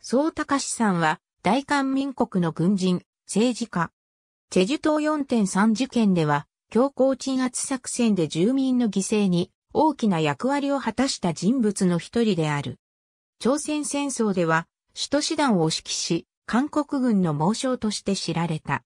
総隆さんは大韓民国の軍人、政治家。チェジュ島4.3事件では、強行鎮圧作戦で住民の犠牲に大きな役割を果たした人物の一人である。朝鮮戦争では、首都師団を指揮し、韓国軍の猛将として知られた。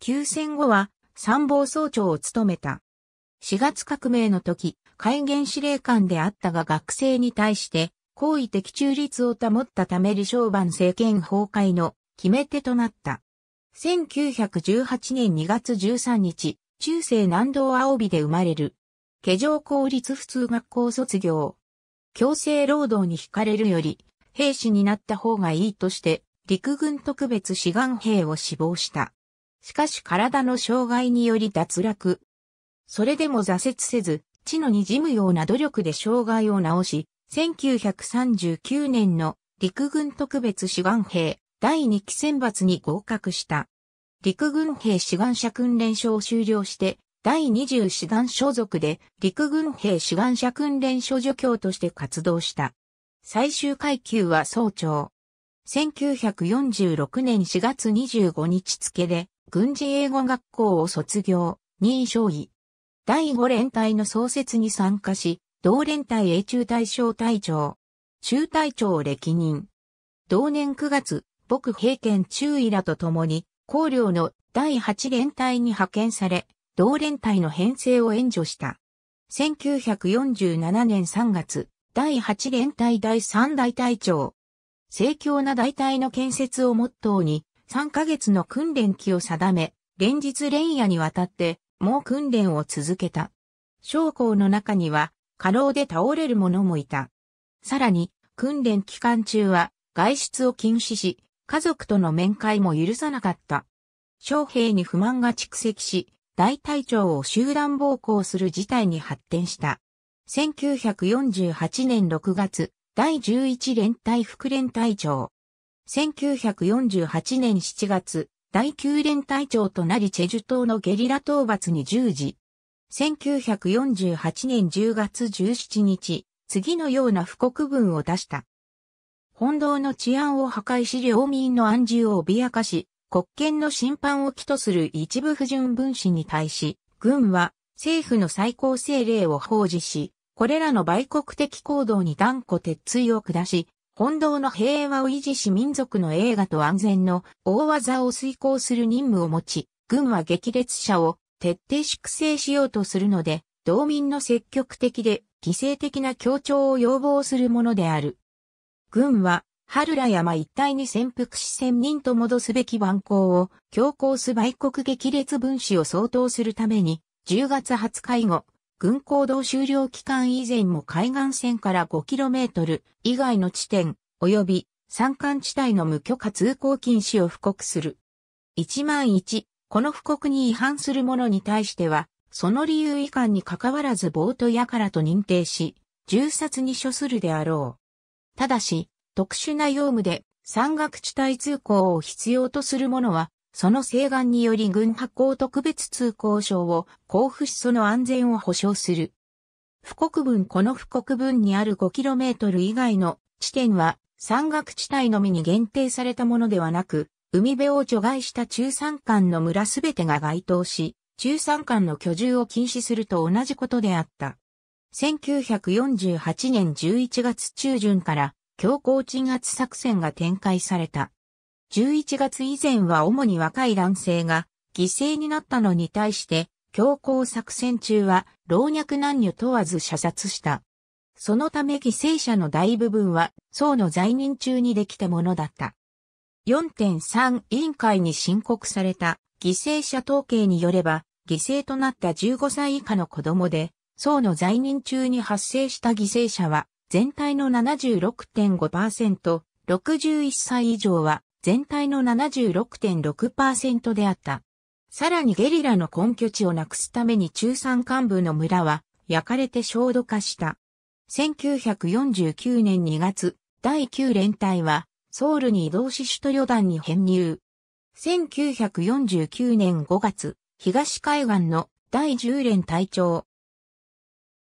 休戦後は参謀総長を務めた。4月革命の時、海軍司令官であったが学生に対して行為的中立を保ったため李承晩政権崩壊の決め手となった。1918年2月13日、中世南道青尾で生まれる。下城公立普通学校卒業。強制労働に惹かれるより、兵士になった方がいいとして、陸軍特別志願兵を死亡した。しかし体の障害により脱落。それでも挫折せず、地の滲むような努力で障害を治し、1939年の陸軍特別志願兵第2期選抜に合格した。陸軍兵志願者訓練所を修了して、第20師団所属で陸軍兵志願者訓練所助教として活動した。最終階級は総長。1946年4月25日付で軍事英語学校を卒業、2位将尉。第5連隊の創設に参加し、同連隊英中大将隊長、中隊長を歴任。同年9月、僕平県中尉らと共に、高陵の第8連隊に派遣され、同連隊の編成を援助した。1947年3月、第8連隊第3大隊長。盛況な大隊の建設をモットーに、3ヶ月の訓練期を定め、連日連夜にわたって、もう訓練を続けた。将校の中には、過労で倒れる者もいた。さらに、訓練期間中は外出を禁止し、家族との面会も許さなかった。将兵に不満が蓄積し、大隊長を集団暴行する事態に発展した。1948年6月、第11連隊副連隊長。1948年7月、第9連隊長となりチェジュ島のゲリラ討伐に従事。1948年10月17日、次のような布告文を出した。本道の治安を破壊し領民の安住を脅かし、国権の審判を起とする一部不純分子に対し、軍は政府の最高政令を放示し、これらの売国的行動に断固鉄椎を下し、本道の平和を維持し民族の栄華と安全の大技を遂行する任務を持ち、軍は激烈者を徹底粛清しようとするので、道民の積極的で犠牲的な協調を要望するものである。軍は、春ら山一帯に潜伏し千人と戻すべき蛮行を強行す売国激烈分子を相当するために、10月20日以後、軍行動終了期間以前も海岸線から 5km 以外の地点、及び山間地帯の無許可通行禁止を布告する。1万1、この布告に違反する者に対しては、その理由違反に関わらず暴徒やからと認定し、銃殺に処するであろう。ただし、特殊な用務で山岳地帯通行を必要とする者は、その請願により軍発行特別通行証を交付しその安全を保障する。布告文この布告文にある 5km 以外の地点は山岳地帯のみに限定されたものではなく、海辺を除外した中山間の村すべてが該当し、中山間の居住を禁止すると同じことであった。1948年11月中旬から強行鎮圧作戦が展開された。11月以前は主に若い男性が犠牲になったのに対して強行作戦中は老若男女問わず射殺した。そのため犠牲者の大部分は宋の在任中にできたものだった。4.3委員会に申告された犠牲者統計によれば、犠牲となった15歳以下の子供で、宋の在任中に発生した犠牲者は全体の76.5%、61歳以上は全体の76.6%であった。さらにゲリラの根拠地をなくすために中山幹部の村は焼かれて焦土化した。1949年2月、第9連隊はソウルに移動し首都旅団に編入。1949年5月、東海岸の第10連隊長。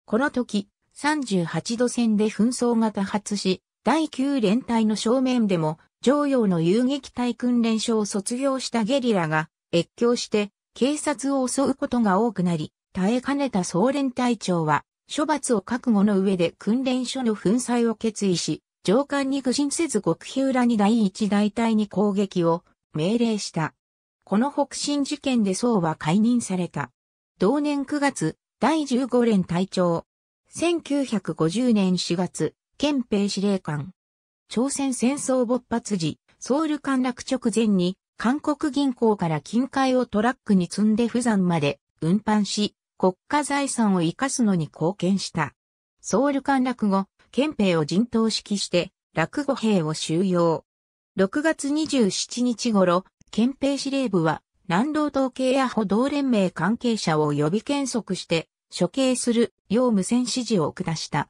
この時、38度線で紛争が多発し、第9連隊の正面でも常用の遊撃隊訓練所を卒業したゲリラが越境して警察を襲うことが多くなり、耐えかねた総連隊長は処罰を覚悟の上で訓練所の粉砕を決意し、上官に愚信せず極秘裏に第一大隊に攻撃を命令した。この北進事件で宋は解任された。同年9月、第15連隊長。1950年4月、憲兵司令官。朝鮮戦争勃発時、ソウル陥落直前に、韓国銀行から金塊をトラックに積んで不山まで運搬し、国家財産を生かすのに貢献した。ソウル陥落後、憲兵を陣頭指揮して、落語兵を収容。6月27日頃、憲兵司令部は、南道統計や歩道連盟関係者を予備検測して、処刑するよう無線指示を下した。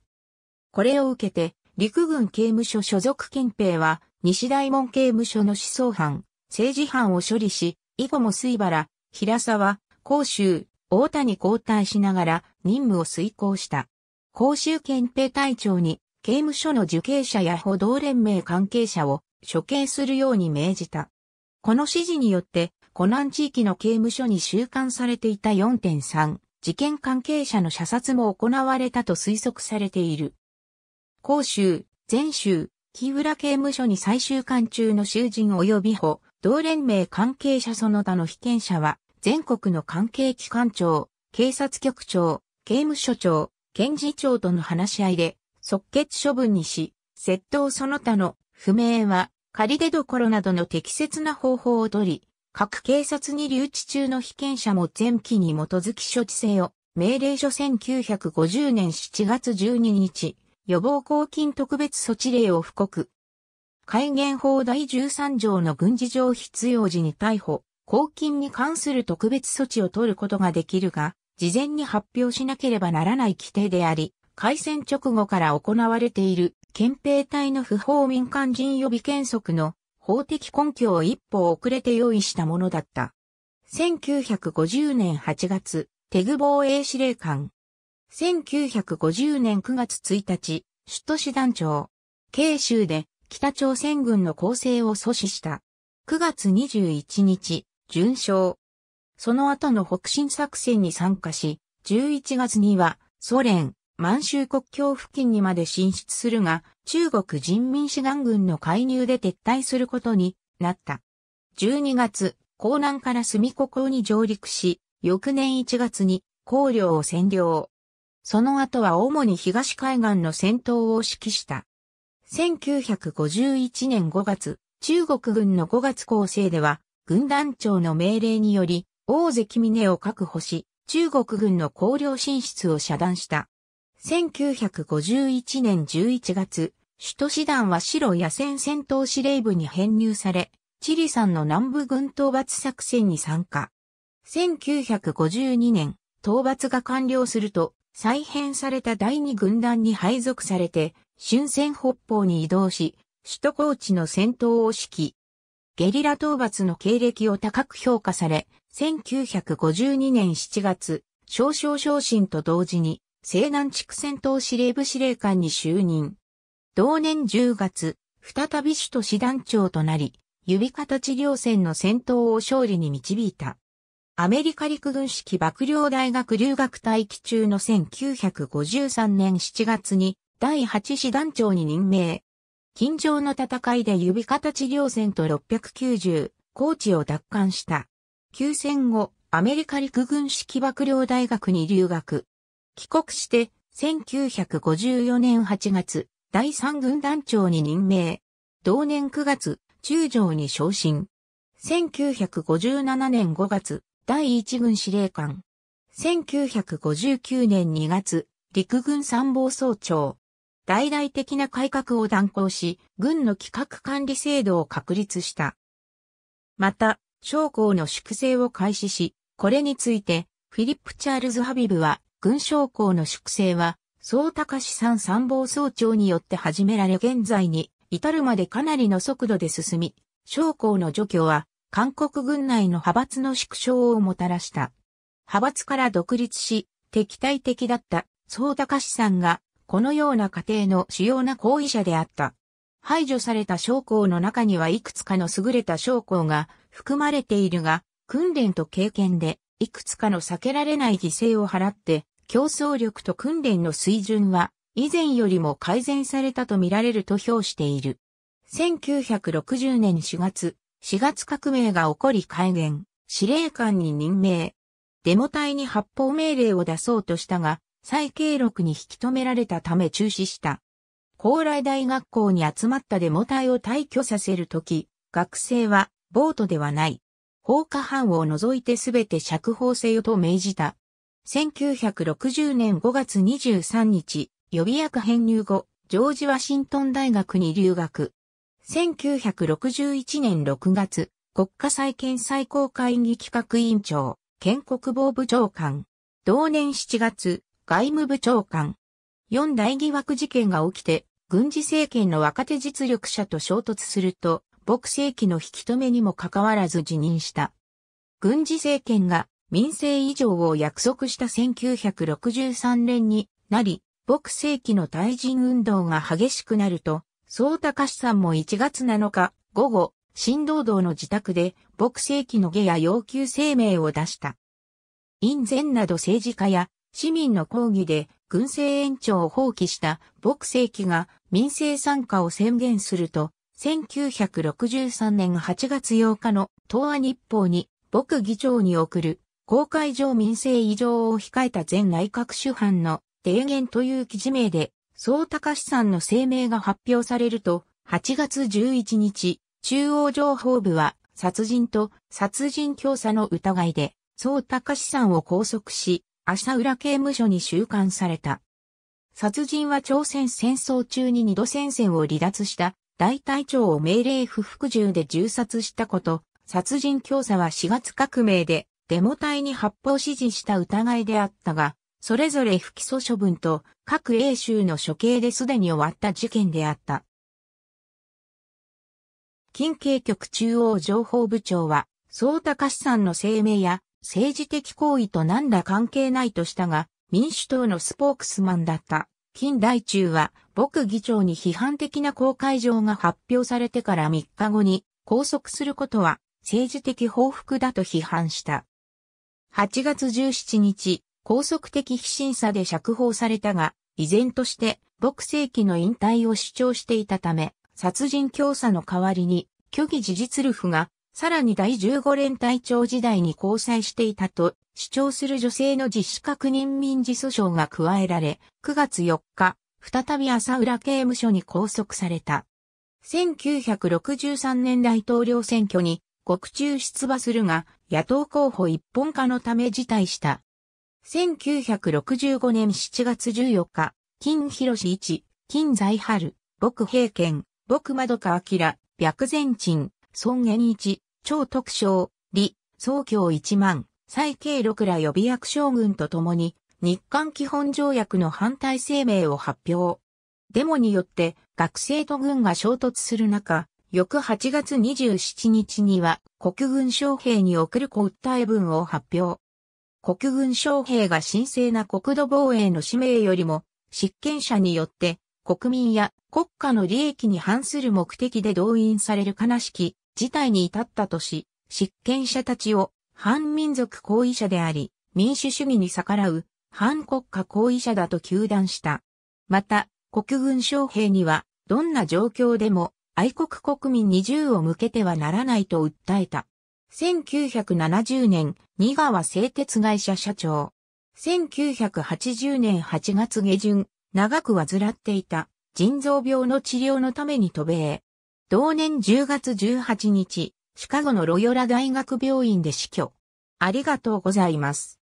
これを受けて、陸軍刑務所所属憲兵は、西大門刑務所の思想犯、政治犯を処理し、以後も水原、平沢、甲州、大谷交代しながら任務を遂行した。甲州憲兵隊長に刑務所の受刑者や歩道連盟関係者を処刑するように命じた。この指示によって、湖南地域の刑務所に収監されていた4.3事件関係者の射殺も行われたと推測されている。甲州、全州、木浦刑務所に最終監中の囚人及び法、同連盟関係者その他の被験者は、全国の関係機関長、警察局長、刑務所長、検事長との話し合いで、即決処分にし、窃盗その他の不明は、仮出所などの適切な方法をとり、各警察に留置中の被験者も前期に基づき処置せよ。命令書1950年7月12日、予防抗菌特別措置令を布告。改元法第13条の軍事上必要時に逮捕、抗菌に関する特別措置を取ることができるが、事前に発表しなければならない規定であり、開戦直後から行われている憲兵隊の不法民間人予備検測の法的根拠を一歩遅れて用意したものだった。1950年8月、テグ防衛司令官。1950年9月1日、首都師団長。慶州で北朝鮮軍の攻勢を阻止した。9月21日、準将。その後の北進作戦に参加し、11月にはソ連、満州国境付近にまで進出するが、中国人民志願軍の介入で撤退することになった。12月、江南から隅古港に上陸し、翌年1月に高陵を占領。その後は主に東海岸の戦闘を指揮した。1951年5月、中国軍の5月構成では、軍団長の命令により、大関峰を確保し、中国軍の高陵進出を遮断した。1951年11月、首都師団は白野戦戦闘司令部に編入され、チリ山の南部軍討伐作戦に参加。1952年、討伐が完了すると、再編された第二軍団に配属されて、春戦北方に移動し、首都高地の戦闘を指揮。ゲリラ討伐の経歴を高く評価され、1952年7月、少々昇進と同時に、西南地区戦闘司令部司令官に就任。同年10月、再び首都師団長となり、指方治療戦の戦闘を勝利に導いた。アメリカ陸軍式幕僚大学留学待機中の1953年7月に第8師団長に任命。近城の戦いで指方治療戦と690、高知を奪還した。休戦後、アメリカ陸軍式幕僚大学に留学。帰国して、1954年8月、第3軍団長に任命。同年9月、中将に昇進。1957年5月、第1軍司令官。1959年2月、陸軍参謀総長。大々的な改革を断行し、軍の企画管理制度を確立した。また、将校の粛清を開始し、これについて、フィリップ・チャールズ・ハビブは、軍将校の粛清は、総高志さん参謀総長によって始められ現在に至るまでかなりの速度で進み、将校の除去は韓国軍内の派閥の縮小をもたらした。派閥から独立し、敵対的だった総高志さんがこのような過程の主要な行為者であった。排除された将校の中にはいくつかの優れた将校が含まれているが、訓練と経験でいくつかの避けられない犠牲を払って競争力と訓練の水準は以前よりも改善されたとみられると評している。1960年4月、4月革命が起こり改元、司令官に任命。デモ隊に発砲命令を出そうとしたが、再継録に引き止められたため中止した。高麗大学校に集まったデモ隊を退去させるとき、学生は、ボートではない。放火犯を除いてすべて釈放せよと命じた。1960年5月23日、予備役編入後、ジョージ・ワシントン大学に留学。1961年6月、国家再建最高会議企画委員長、県国防部長官。同年7月、外務部長官。四大疑惑事件が起きて、軍事政権の若手実力者と衝突すると、牧世紀の引き止めにもかかわらず辞任した。軍事政権が民政以上を約束した1963年になり、牧世紀の退陣運動が激しくなると、総隆さんも1月7日午後、新道道の自宅で牧世紀の下や要求声明を出した。院前など政治家や市民の抗議で軍政延長を放棄した牧世紀が民政参加を宣言すると、1963年8月8日の東亜日報に牧議長に送る公開上民政異常を控えた前内閣主犯の提言という記事名で、総高さんの声明が発表されると、8月11日、中央情報部は殺人と殺人教唆の疑いで、総高さんを拘束し、朝浦刑務所に収監された。殺人は朝鮮戦争中に二度戦線を離脱した大隊長を命令不服従で銃殺したこと、殺人教唆は4月革命でデモ隊に発砲指示した疑いであったが、それぞれ不起訴処分と各英州の処刑ですでに終わった事件であった。近警局中央情報部長は、総高さんの声明や政治的行為と何ら関係ないとしたが、民主党のスポークスマンだった。金大中は、牧議長に批判的な公開状が発表されてから3日後に拘束することは政治的報復だと批判した。8月17日、拘束的非審査で釈放されたが、依然として牧世紀の引退を主張していたため、殺人教唆の代わりに、虚偽事実ルフがさらに第15連隊長時代に交際していたと主張する女性の実施確認民事訴訟が加えられ、9月4日、再び朝浦刑務所に拘束された。1963年大統領選挙に国中出馬するが、野党候補一本化のため辞退した。1965年7月14日、金広志一、金在春、僕平健、僕窓か明、白前鎮、孫元一、超特賞、李、総教一万、蔡慶六ら予備役将軍と共に、日韓基本条約の反対声明を発表。デモによって学生と軍が衝突する中、翌8月27日には国軍将兵に送る小訴え文を発表。国軍将兵が神聖な国土防衛の使命よりも、執権者によって国民や国家の利益に反する目的で動員される悲しき事態に至ったとし、執権者たちを反民族行為者であり、民主主義に逆らう反国家行為者だと求断した。また、国軍将兵には、どんな状況でも愛国国民に銃を向けてはならないと訴えた。1970年、二川製鉄会社社長。1980年8月下旬、長く患っていた腎臓病の治療のために渡米。同年10月18日、シカゴのロヨラ大学病院で死去。ありがとうございます。